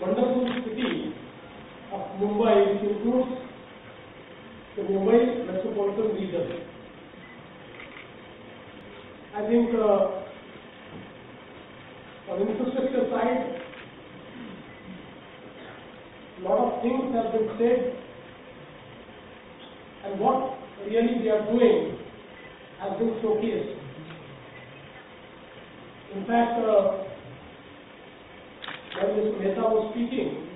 wonderful city of Mumbai, which includes the Mumbai metropolitan region. I think uh, on infrastructure side, a lot of things have been said and what really we are doing has been showcased. In fact, uh, when Mr. Mehta was speaking,